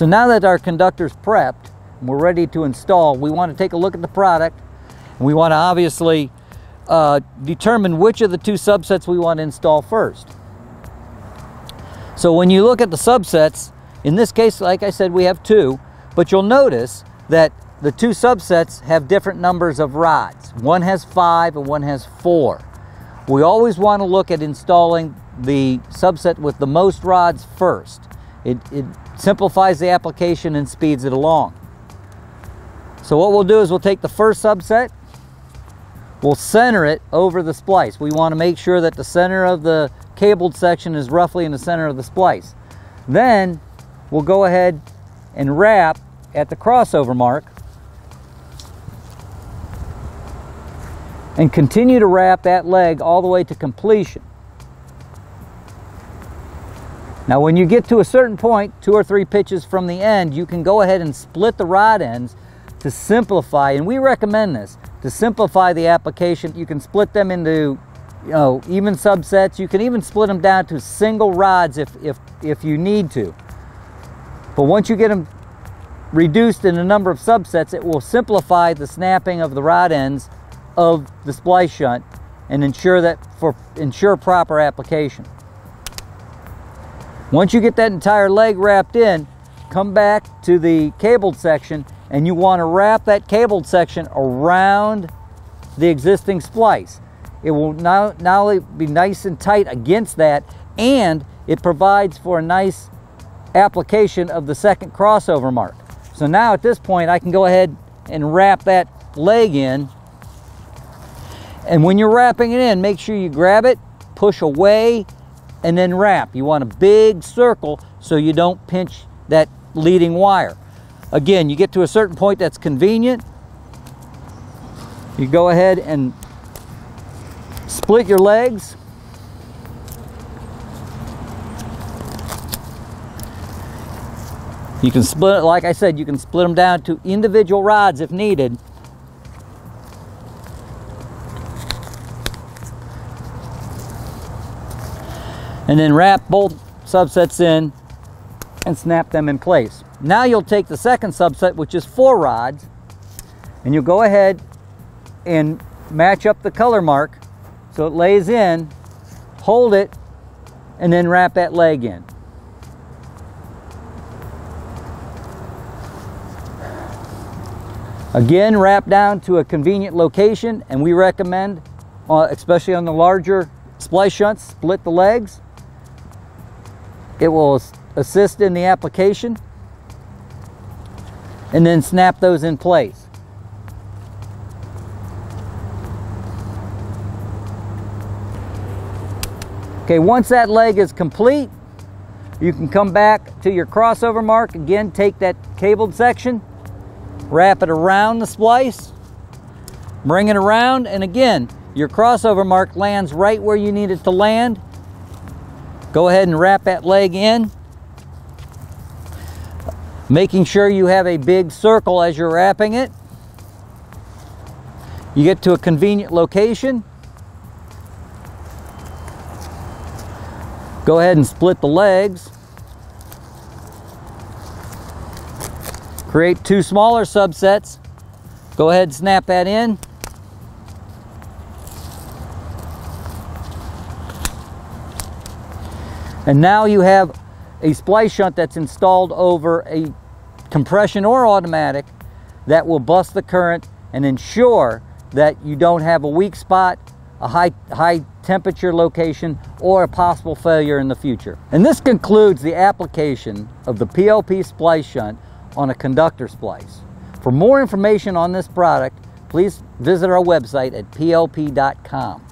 So now that our conductor's prepped and we're ready to install, we want to take a look at the product and we want to obviously uh, determine which of the two subsets we want to install first. So when you look at the subsets, in this case, like I said, we have two, but you'll notice that the two subsets have different numbers of rods. One has five and one has four. We always want to look at installing the subset with the most rods first. It, it simplifies the application and speeds it along. So what we'll do is we'll take the first subset, we'll center it over the splice. We want to make sure that the center of the cabled section is roughly in the center of the splice. Then we'll go ahead and wrap at the crossover mark and continue to wrap that leg all the way to completion. Now when you get to a certain point, two or three pitches from the end, you can go ahead and split the rod ends to simplify, and we recommend this, to simplify the application. You can split them into you know, even subsets. You can even split them down to single rods if, if, if you need to. But once you get them reduced in a number of subsets, it will simplify the snapping of the rod ends of the splice shunt and ensure that for ensure proper application. Once you get that entire leg wrapped in, come back to the cabled section and you want to wrap that cabled section around the existing splice. It will now only be nice and tight against that, and it provides for a nice application of the second crossover mark. So now at this point, I can go ahead and wrap that leg in. And when you're wrapping it in, make sure you grab it, push away, and then wrap. You want a big circle so you don't pinch that leading wire. Again, you get to a certain point that's convenient. You go ahead and split your legs. You can split it, like I said, you can split them down to individual rods if needed. And then wrap both subsets in and snap them in place. Now you'll take the second subset, which is four rods, and you'll go ahead and match up the color mark so it lays in, hold it, and then wrap that leg in. Again, wrap down to a convenient location, and we recommend, uh, especially on the larger splice shunts, split the legs. It will assist in the application, and then snap those in place. Okay, once that leg is complete, you can come back to your crossover mark. Again, take that cabled section, wrap it around the splice, bring it around, and again, your crossover mark lands right where you need it to land. Go ahead and wrap that leg in, making sure you have a big circle as you're wrapping it. You get to a convenient location. Go ahead and split the legs. Create two smaller subsets. Go ahead and snap that in. And now you have a splice shunt that's installed over a compression or automatic that will bust the current and ensure that you don't have a weak spot, a high, high temperature location, or a possible failure in the future. And this concludes the application of the PLP splice shunt on a conductor splice. For more information on this product, please visit our website at plp.com.